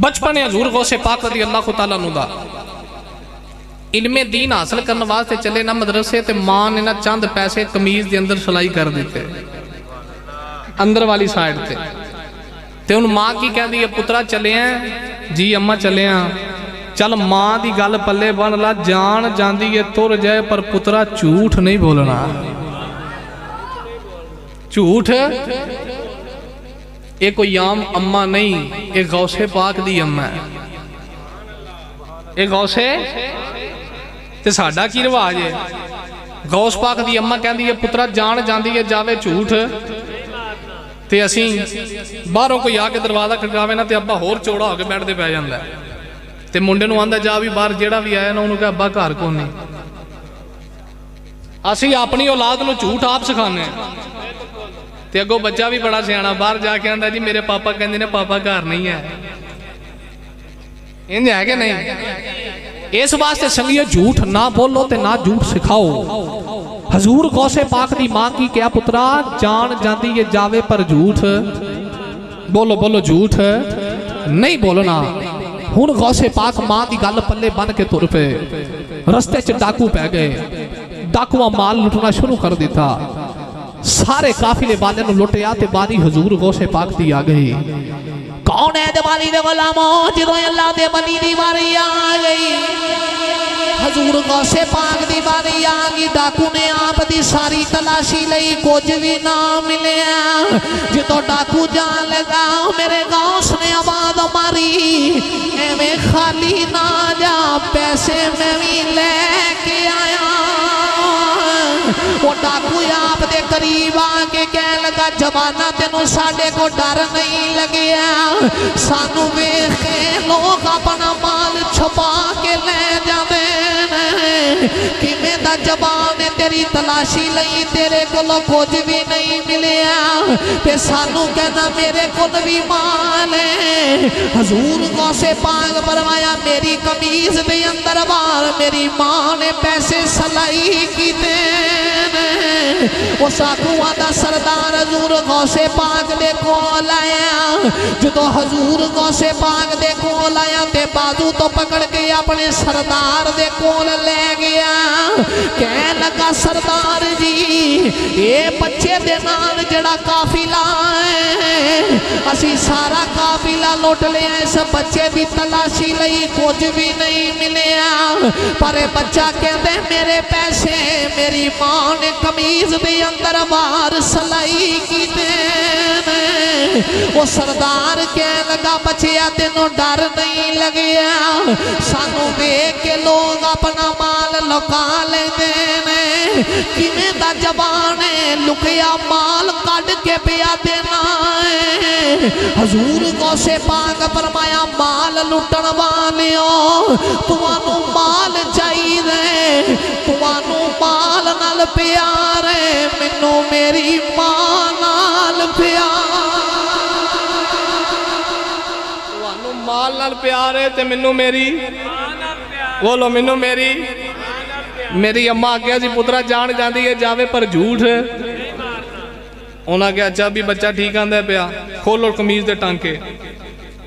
बचपन हजूर गौसे पाक रजी अल्लाह को तला नुदा इनमें दीन हासिल करने वास्ते चले ना मदरसे तो मां ने ना चंद पैसे कमीज के अंदर सिलाई कर दिते अंदर वाली साइड से तो हूँ माँ की कह दी पुत्रा चले हैं जी अम्मा चले हैं चल माँ की गल पले बन ला जान जाती है तुर जाए पर पुत्रा झूठ नहीं बोलना झूठ ਇਹ ਕੋਈ ਆਮ ਅੰਮਾ ਨਹੀਂ ਇਹ ਗੌਸੇ ਪਾਕ ਦੀ ਅੰਮਾ ਹੈ ਇਹ ਗੌਸੇ ਤੇ ਸਾਡਾ ਕੀ ਰਿਵਾਜ ਹੈ ਗੌਸ ਪਾਕ ਦੀ ਅੰਮਾ ਕਹਿੰਦੀ ਹੈ ਪੁੱਤਰਾ ਜਾਣ ਜਾਂਦੀ ਹੈ ਜਾਵੇ ਝੂਠ ਤੇ ਅਸੀਂ ਬਾਹਰੋਂ ਕੋਈ ਆ ਕੇ ਦਰਵਾਜ਼ਾ ਖੜਕਾਵੇ ਨਾ ਤੇ ਅੱਬਾ ਹੋਰ ਚੋੜਾ ਹੋ ਕੇ ਬੈਠਦੇ ਪੈ ਜਾਂਦਾ ਤੇ ਮੁੰਡੇ ਨੂੰ ਆਂਦਾ ਜਾ ਵੀ ਬਾਹਰ ਜਿਹੜਾ ਵੀ ਆਇਆ ਨਾ ਉਹਨੂੰ ਕਹ ਅੱਬਾ ਘਰ ਨਹੀਂ ਅਸੀਂ ਆਪਣੀ ਔਲਾਦ ਨੂੰ ਝੂਠ ਆਪ ਸਿਖਾਉਂਦੇ ਆ ਤੇ ਅੱਗੋ ਬੱਚਾ ਵੀ ਬੜਾ ਸਿਆਣਾ ਬਾਹਰ ਜਾ ਕੇ ਆਂਦਾ ਜੀ ਮੇਰੇ ਪਾਪਾ ਕਹਿੰਦੇ ਨੇ ਪਾਪਾ ਘਰ ਨਹੀਂ ਹੈ ਇੰਜ ਹੈ ਕਿ ਨਹੀਂ ਇਸ ਵਾਸਤੇ ਸੰਗਿਓ ਝੂਠ ਨਾ ਬੋਲੋ ਤੇ ਨਾ ਝੂਠ ਸਿਖਾਓ ਹਜ਼ੂਰ ਗੌਸੇ ਪਾਕ ਦੀ ਮਾਂ ਕੀ ਕਿਹਾ ਪੁੱਤਰਾ ਜਾਣ ਜਾਂਦੀ ਏ ਜਾਵੇ ਪਰ ਝੂਠ ਬੋਲੋ ਬੋਲੋ ਝੂਠ ਨਹੀਂ ਬੋਲਣਾ ਹੁਣ ਗੌਸੇ ਪਾਕ ਮਾਂ ਦੀ ਗੱਲ ਪੱਲੇ ਬੰਨ ਕੇ ਤੁਰ ਪਏ ਰਸਤੇ 'ਚ ਡਾਕੂ ਪੈ ਗਏ ਡਾਕੂਆਂ ਮਾਲ ਲੁੱਟਣਾ ਸ਼ੁਰੂ ਕਰ ਦਿੱਤਾ सारे काफिले बाले लुटिया आते बारी हजूर गोशे पाक दी आ गई कौन है दिवाली दे जो अल्लाह दे बनी दी बारी आ गई हजूर गौसे पाक दी बारी आ गई डाकू ने आप दी सारी तलाशी लई कुछ भी ना मिले जो तो डाकू जान लगा मेरे गौस ने आवाज मारी एवं खाली ना जा पैसे मैं भी लेके आया मोटा कोई आप दे आके कह लगा जमाना तेन साढ़े को डर नहीं लोग अपना माल छुपा के लै जाते जबान तेरी तलाशी लई तेरे को कुछ भी नहीं मिले सानू कहना मेरे को भी माल हजूर कौसे पाग परवाया मेरी कमीज के अंदर बार मेरी मां ने पैसे सलाई किते वो साखुआ दा सरदार हजूर गौसे पाक दे कोल आया जो तो हजूर गौसे पाक दे कोल आया ते बाजू तो पकड़ के अपने सरदार दे कोल ले गया कह लगा सरदार जी ये बच्चे दे नाल जड़ा काफिला है असी सारा काफिला लुट लिया इस बच्चे की तलाशी लई कुछ भी नहीं मिले पर बच्चा कहते मेरे पैसे मेरी मां ने कमीज हिजबे अंदर बार सलाई की वो सरदार कह लगा बचिया तेनों डर नहीं लगे सानू देख के लोग अपना माल लुका लेते हैं किमें का जबान है लुकया माल कट के पिया देना है हजूर गौसे पाक फरमाया माल लुटन वाले तुम्हानू माल चाहिए तुम्हानू माल नाल प्यार है मैनू मेरी मां नाल प्यार माल नाल प्यार है ते मैनू मेरी बोलो मैनू मेरी मेरी अम्मा आख्या जी पुत्रा जान जाती है जावे पर झूठ उन्हें अच्छा भी बच्चा ठीक आंदा पाया खोलो कमीज के टांके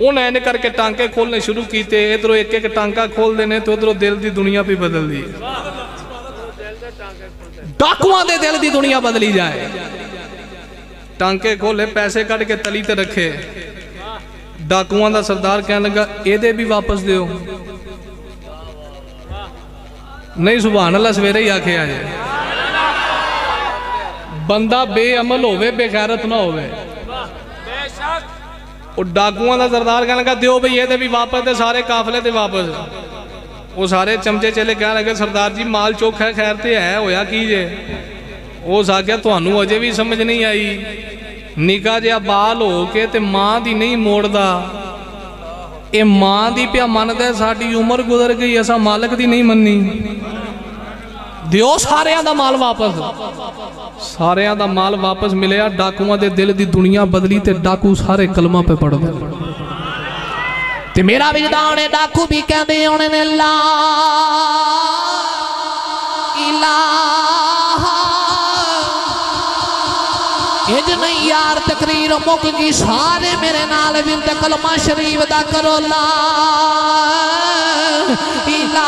उन्हें इन करके टांके खोलने शुरू किए इधरों एक एक टांका खोल देने तो उधरों दिल की दुनिया भी बदल दी ਡਾਕੂਆਂ ਦੇ ਦਿਲ ਦੀ ਦੁਨੀਆ ਬਦਲੀ ਜਾਏ ਟਾਂਕੇ ਖੋਲੇ ਪੈਸੇ ਕੱਢ ਕੇ ਤਲੀ ਤੇ ਰੱਖੇ ਡਾਕੂਆਂ ਦਾ ਸਰਦਾਰ ਕਹਿਣ ਲੱਗਾ ਇਹਦੇ ਵੀ ਵਾਪਸ ਦਿਓ ਨਹੀਂ ਸੁਭਾਨ ਅੱਲਾ ਸਵੇਰੇ ਹੀ ਆਖਿਆ ਜੇ ਬੰਦਾ ਬੇਅਮਲ ਹੋਵੇ ਬੇਗੈਰਤ ਨਾ ਹੋਵੇ ਬੇਸ਼ੱਕ ਉਹ ਡਾਕੂਆਂ ਦਾ ਸਰਦਾਰ ਕਹਿਣ ਲੱਗਾ ਦਿਓ ਬਈ ਇਹਦੇ ਵੀ ਵਾਪਸ ਤੇ ਸਾਰੇ ਕਾਫਲੇ ਤੇ ਵਾਪਸ ਉਹ ਸਾਰੇ ਚਮਚੇ ਚਲੇ ਕਹਿਣ ਲੱਗੇ ਸਰਦਾਰ ਜੀ ਮਾਲ ਚੋਖਾ ਖੈਰ ਤੇ ਹੈ ਹੋਇਆ ਕੀ ਜੇ ਉਹ ਸਾਗਿਆ ਤੁਹਾਨੂੰ ਅਜੇ ਵੀ ਸਮਝ ਨਹੀਂ ਆਈ ਨਿਕਾ ਜਿਆ ਬਾਲ ਹੋ ਕੇ ਤੇ ਮਾਂ ਦੀ ਨਹੀਂ ਮੋੜਦਾ ਇਹ ਮਾਂ ਦੀ ਪਿਆ ਮੰਨਦਾ ਸਾਡੀ ਉਮਰ ਗੁਜ਼ਰ ਗਈ ਅਸਾਂ ਮਾਲਕ ਦੀ ਨਹੀਂ ਮੰਨੀ ਦਿਓ ਸਾਰਿਆਂ ਦਾ ਮਾਲ ਵਾਪਸ ਸਾਰਿਆਂ ਦਾ ਮਾਲ ਵਾਪਸ ਮਿਲਿਆ ਡਾਕੂਆਂ ਦੇ ਦਿਲ ਦੀ ਦੁਨੀਆ ਬਦਲੀ ਤੇ ਡਾਕੂ ਸਾਰੇ ਕਲਮਾ ਪੇ ਪੜਦੇ ਤੇ ਮੇਰਾ ਵਿਜਦਾਨ ਇਹ ਡਾਕੂ ਵੀ ਕਹਿੰਦੇ ਆਉਣੇ ਨੇ ਲਾ इंज नहीं यार तकरीर मुक गई सारे मेरे नाल विंद कलमा शरीफ दा करो ला इला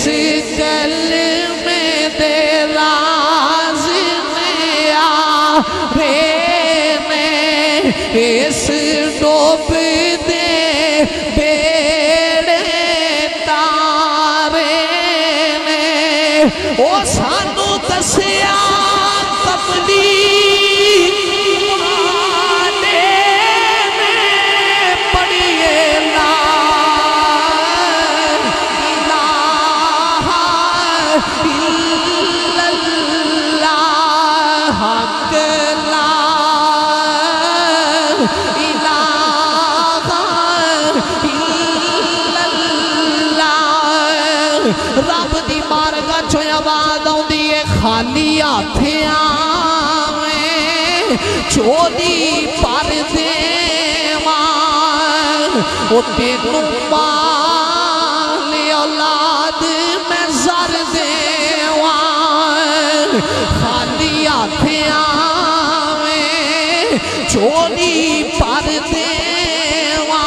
ओ सानू दसिया तबली खाली हाथे आवे चोरी पर देवा वो तेन पाले औलाद में सर देवा खाली हाथे आवे चोरी पर देवा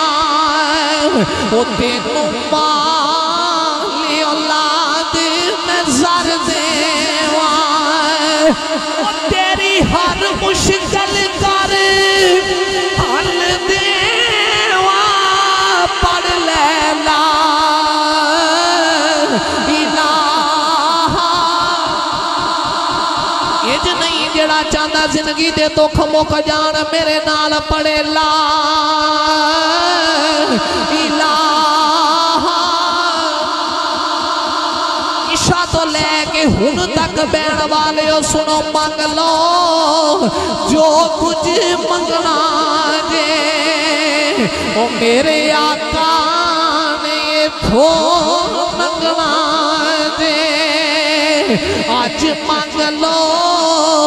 वो तेन जड़ा चाहता जिंदगी दे दुख मुख जान मेरे नाल पड़े ला तो हूं तक बैन वाले सुनो मंग लो जो कुछ मंगना जे ओ मेरे आका ने फो मंगना जे अच मंग लो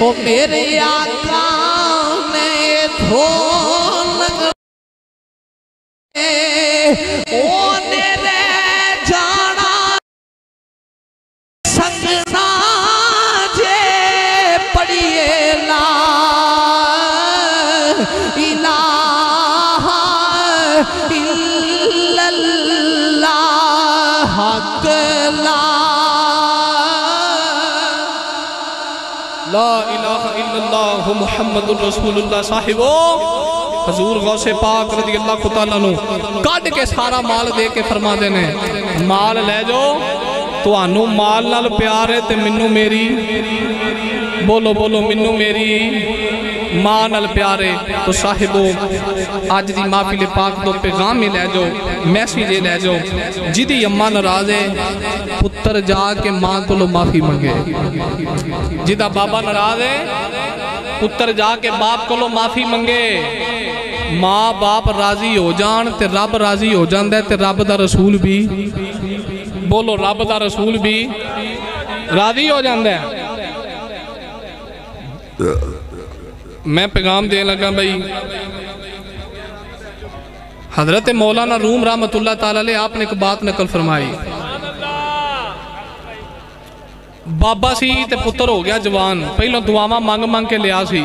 जेका न बोलो बोलो मेनू मेरी मां प्यारे तो साहिबो अज की माफी पाक तो पैगाम ही लै जाओ मैसेज लै जाओ जिदी अम्मा नाराज है पुत्र जा के मां को माफी मंगे जिदा बाबा नाराज है पुत्र जाके बाप को माफी मंगे माँ बाप राजी हो जान ते रब राजी हो जाता है ते रब का रसूल भी बोलो रब का रसूल भी राजी हो जाता है मैं पैगाम दे लगा भाई हजरत मौलाना रूम रामतुल्ला ताला आपने एक बात नकल फरमाई ਬਾਬਾ ਸੀ ਤੇ ਪੁੱਤਰ ਹੋ ਗਿਆ ਜਵਾਨ ਪਹਿਲਾਂ ਦੁਆਵਾਂ ਮੰਗ ਮੰਗ ਕੇ ਲਿਆ ਸੀ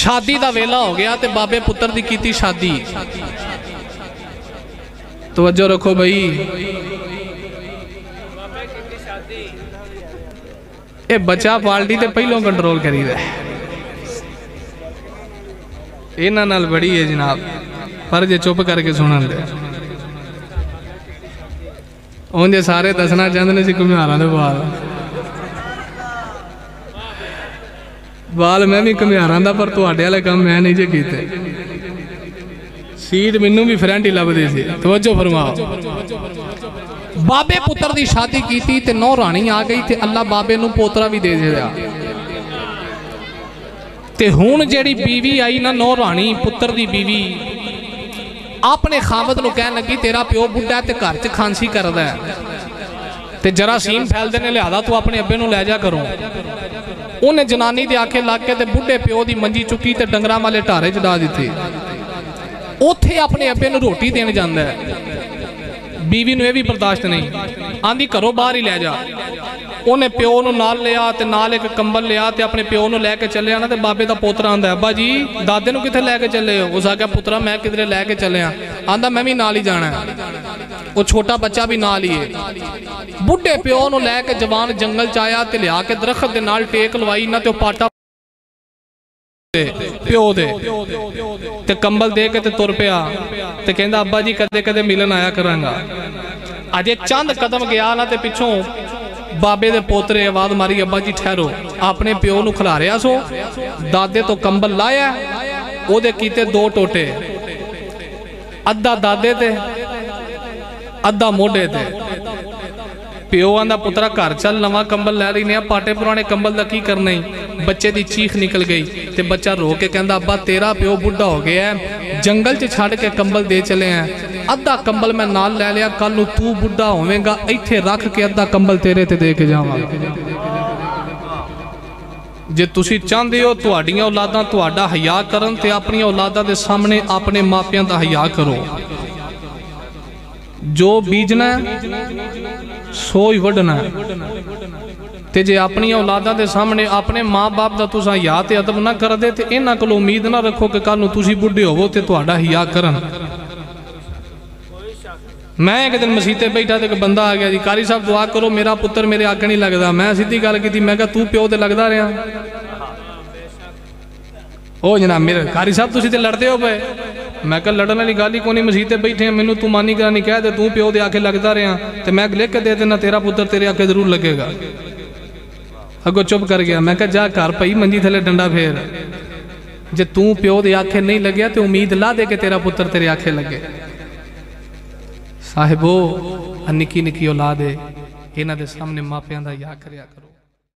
ਸ਼ਾਦੀ ਦਾ ਵੇਲਾ ਹੋ ਗਿਆ ਤੇ ਬਾਬੇ ਪੁੱਤਰ ਦੀ ਕੀਤੀ ਸ਼ਾਦੀ ਤਵੱਜੋ ਰੱਖੋ ਭਾਈ ਇਹ ਬੱਚਾ ਪਾਲਟੀ ਤੇ ਪਹਿਲਾਂ ਕੰਟਰੋਲ ਕਰੀਦਾ ਇਹਨਾਂ ਨਾਲ ਬੜੀ ਹੈ ਜਨਾਬ ਪਰ ਜੇ ਚੁੱਪ ਕਰਕੇ ਸੁਣਨ ਦੇ ਉਹਦੇ ਸਾਰੇ ਦੱਸਣਾ ਚਾਹੁੰਦੇ ਨੇ ਸੀ ਘੁਮਿਆਰਾਂ ਦੇ ਵਾਲ ਵਾਲ ਮੈਂ ਵੀ ਘੁਮਿਆਰਾਂ ਦਾ ਪਰ ਤੁਹਾਡੇ ਵਾਲੇ ਕੰਮ ਮੈਂ ਨਹੀਂ ਜੇ ਕੀਤੇ ਸੀਟ ਮੈਨੂੰ ਵੀ ਫਰੈਂਡ ਹੀ ਲੱਭਦੀ ਸੀ ਤਵੱਜੋ ਫਰਮਾਓ ਬਾਬੇ ਪੁੱਤਰ ਦੀ ਸ਼ਾਦੀ ਕੀਤੀ ਤੇ ਨੌ ਰਾਣੀ ਆ ਗਈ ਤੇ ਅੱਲਾ ਬਾਬੇ ਨੂੰ ਪੋਤਰਾ ਵੀ ਦੇ ਦਿਆ ਤੇ ਹੁਣ ਜਿਹੜੀ ਬੀਵੀ ਆਈ ਨਾ ਨੌ ਰਾਣੀ ਪੁੱਤਰ ਦੀ ਬੀਵੀ ਆਪਣੇ ਖਾਮਦ ਨੂੰ ਕਹਿਣ ਲੱਗੀ ਤੇਰਾ ਪਿਓ ਬੁੱਢਾ ਤੇ ਘਰ 'ਚ ਖਾਂਸੀ ਕਰਦਾ ਹੈ ਤੇ ਜਰਾਸੀਮ ਫੈਲਦੇ ਨੇ ਲਿਆਦਾ ਤੂੰ ਆਪਣੇ ਅੱਬੇ ਨੂੰ ਲੈ ਜਾ ਕਰੋ ਉਹਨੇ ਜਨਾਨੀ ਦੇ ਆਖੇ ਲੱਗ ਕੇ ਤੇ ਬੁੱਢੇ ਪਿਓ ਦੀ ਮੰਜੀ ਚੁੱਕੀ ਤੇ ਡੰਗਰਾਂ ਵਾਲੇ ਢਾਰੇ 'ਚ ਡਾ ਦਿੱਤੀ ਉੱਥੇ ਆਪਣੇ ਅੱਬੇ ਨੂੰ ਰੋਟੀ ਦੇਣ ਜਾਂਦਾ ਹੈ ਬੀਵੀ ਨੂੰ ਇਹ ਵੀ ਬਰਦਾਸ਼ਤ ਨਹੀਂ ਆਂਦੀ ਘਰੋਂ ਬਾਹਰ ਹੀ ਲੈ ਜਾ ਉਹਨੇ ਪਿਓ ਨੂੰ ਨਾਲ ਲਿਆ ਤੇ ਨਾਲ ਇੱਕ ਕੰਬਲ ਲਿਆ ਤੇ ਆਪਣੇ ਪਿਓ ਨੂੰ ਲੈ ਕੇ ਚੱਲਿਆ ਨਾ ਤੇ ਬਾਬੇ ਦਾ ਪੋਤਰਾ ਆਂਦਾ ਅੱਬਾ ਜੀ ਦਾਦੇ ਨੂੰ ਕਿੱਥੇ ਲੈ ਕੇ ਚੱਲੇ ਹੋ ਉਸ ਆਖਿਆ ਪੁੱਤਰਾ ਮੈਂ ਕਿਧਰੇ ਲੈ ਕੇ ਚੱਲਿਆ ਆਂਦਾ ਮੈਂ ਵੀ ਨਾਲ ਹੀ ਜਾਣਾ ਉਹ ਛੋਟਾ ਬੱਚਾ ਵੀ ਨਾਲ ਹੀ ਹੈ ਬੁੱਢੇ ਪਿਓ ਨੂੰ ਲੈ ਕੇ ਜਵਾਨ ਜੰਗਲ ਚ ਆਇਆ ਤੇ ਲਿਆ ਕੇ ਦਰਖਤ ਦੇ ਨਾਲ ਟੇਕ ਲਵਾਈ ਨਾ ਤੇ ਉਹ ਪਾਟਾ ਪਿਓ ਦੇ ਤੇ ਕੰਬਲ ਦੇ ਕੇ ਤੇ ਤੁਰ ਪਿਆ ਤੇ ਕਹਿੰਦਾ ਅੱਬਾ ਜੀ ਕਦੇ ਕਦੇ ਮਿਲਣ ਆਇਆ ਕਰਾਂਗਾ ਅਜੇ ਚੰਦ ਕਦਮ ਗਿਆ ਨਾ ਤੇ ਪਿੱਛੋਂ ਬਾਬੇ ਦੇ ਪੋਤਰੇ ਆਵਾਜ਼ ਮਾਰੀ ਅੱਬਾ ਜੀ ਠਹਿਰੋ ਆਪਣੇ ਪਿਓ ਨੂੰ ਰਿਆ ਸੋ ਦਾਦੇ ਤੋਂ ਕੰਬਲ ਲਾਇਆ ਉਹਦੇ ਕੀਤੇ ਦੋ ਟੋਟੇ ਅੱਧਾ ਦਾਦੇ ਤੇ ਅੱਧਾ ਮੋਢੇ ਤੇ ਪਿਓ ਆਂਦਾ ਪੁੱਤਰਾ ਘਰ ਚੱਲ ਨਵਾਂ ਕੰਬਲ ਲੈ ਲਈ ਨੇ ਆ ਪਾਟੇ ਪੁਰਾਣੇ ਕੰਬਲ ਦਾ ਕੀ ਕਰਨਾ ਹੈ ਬੱਚੇ ਦੀ ਚੀਖ ਨਿਕਲ ਗਈ ਤੇ ਬੱਚਾ ਰੋ ਕੇ ਕਹਿੰਦਾ ਅੱਬਾ ਤੇਰਾ ਪਿਓ ਬੁੱਢਾ ਹੋ ਗਿਆ ਜੰਗਲ 'ਚ ਛੱਡ ਕੇ ਕੰਬਲ ਦੇ ਚਲੇ ਆ ਅੱਧਾ ਕੰਬਲ ਮੈਂ ਨਾਲ ਲੈ ਲਿਆ ਕੱਲ ਨੂੰ ਤੂੰ ਬੁੱਢਾ ਹੋਵੇਂਗਾ ਇੱਥੇ ਰੱਖ ਕੇ ਅੱਧਾ ਕੰਬਲ ਤੇਰੇ ਤੇ ਦੇ ਕੇ ਜਾਵਾਂਗਾ ਜੇ ਤੁਸੀਂ ਚਾਹੁੰਦੇ ਹੋ ਤੁਹਾਡੀਆਂ ਔਲਾਦਾਂ ਤੁਹਾਡਾ ਹਯਾ ਕਰਨ ਤੇ ਆਪਣੀਆਂ ਔਲਾਦਾਂ ਦੇ ਸਾਹਮਣੇ ਆਪਣੇ ਮਾਪਿਆਂ ਦਾ ਹਯਾ ਕਰੋ ਜੋ ਬੀਜਣਾ ਸੋਈ ਵੱਢਣਾ ਤੇ ਜੇ ਆਪਣੀਆਂ ਔਲਾਦਾਂ ਦੇ ਸਾਹਮਣੇ ਆਪਣੇ ਮਾਪੇ ਦਾ ਤੁਸੀਂ ਯਾਦ ਤੇ ਅਦਬ ਨਾ ਕਰਦੇ ਤੇ ਇਹਨਾਂ ਕੋਲ ਉਮੀਦ ਨਾ ਰੱਖੋ ਕਿ ਕੱਲ ਨੂੰ ਤੁਸੀਂ ਬੁੱਢੇ ਹੋਵੋ ਤੇ ਤੁਹਾਡਾ ਹਿਆ ਕਰਨ ਮੈਂ ਇੱਕ ਦਿਨ ਮਸੀਤੇ ਬੈਠਾ ਤੇ ਇੱਕ ਬੰਦਾ ਆ ਗਿਆ ਜੀ ਕਾਰੀ ਸਾਹਿਬ ਦੁਆ ਕਰੋ ਮੇਰਾ ਪੁੱਤਰ ਮੇਰੇ ਅੱਗ ਨਹੀਂ ਲੱਗਦਾ ਮੈਂ ਸਿੱਧੀ ਗੱਲ ਕੀਤੀ ਮੈਂ ਕਿਹਾ ਤੂੰ ਪਿਓ ਤੇ ਲੱਗਦਾ ਰਿਹਾ ਉਹ ਜਨਾਬ ਮੇਰੇ ਕਾਰੀ ਸਾਹਿਬ ਤੁਸੀਂ ਤੇ ਲੜਦੇ ਹੋ ਪਏ ਮੈਂ ਕਿਹਾ ਲੜਨ ਵਾਲੀ ਗੱਲ ਹੀ ਕੋਈ ਨਹੀਂ ਤੇ ਬੈਠੇ ਮੈਨੂੰ ਤੂੰ ਮਾਨੀ ਕਰਾਨੀ ਕਹਿ ਦੇ ਤੂੰ ਪਿਓ ਦੇ ਆਖੇ ਲੱਗਦਾ ਰਿਆਂ ਤੇ ਮੈਂ ਲਿਖ ਕੇ ਦੇ ਦੇਣਾ ਤੇਰਾ ਪੁੱਤਰ ਤੇਰੇ ਆਖੇ ਜ਼ਰੂਰ ਲੱਗੇਗਾ ਅਗੋ ਚੁੱਪ ਕਰ ਗਿਆ ਮੈਂ ਕਿਹਾ ਜਾ ਘਰ ਪਈ ਮੰਜੀ ਥਲੇ ਡੰਡਾ ਫੇਰ ਜੇ ਤੂੰ ਪਿਓ ਦੇ ਆਖੇ ਨਹੀਂ ਲੱਗਿਆ ਤੇ ਉਮੀਦ ਲਾ ਦੇ ਕੇ ਤੇਰਾ ਪੁੱਤਰ ਤੇਰੇ ਆਖੇ ਲੱਗੇ ਸਾਹਿਬੋ ਅਨਕੀ ਨਿੱਕੀ ਔਲਾਦ ਇਹਨਾਂ ਦੇ ਸਾਹਮਣੇ ਮਾਪਿਆਂ ਦਾ ਯਾ ਕਰਿਆ ਕਰੋ